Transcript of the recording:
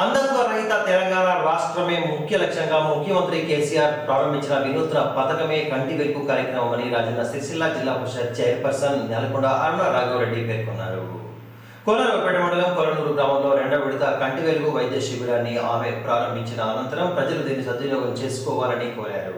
అంధత్వ రహిత తెలంగాణ రాష్ట్రమే ముఖ్య లక్ష్యంగా ముఖ్యమంత్రి కేసీఆర్ ప్రారంభించిన వినూత్న పథకమే కంటి వెలుపు కార్యక్రమం అని రాజన్న సిరిసిల్ల జిల్లా పరిషత్ చైర్పర్సన్ నెలకొండ అరుణ రాఘవరెడ్డి పేర్కొన్నారు. కోనరావుపేట మండలం కొలనూరు గ్రామంలో రెండవ విడత కంటి వెలుగు వైద్య శిబిరాన్ని ఆమె ప్రారంభించిన అనంతరం ప్రజలు దీన్ని సద్వినియోగం చేసుకోవాలని కోరారు.